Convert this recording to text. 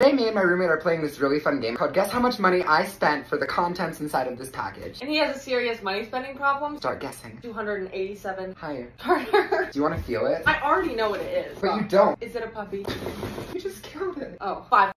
Today, me and my roommate are playing this really fun game called Guess How Much Money I Spent for the Contents Inside of This Package. And he has a serious money spending problem. Start guessing. 287. Higher. Carter. Do you want to feel it? I already know what it is. But you don't. Is it a puppy? You just killed it. Oh, five.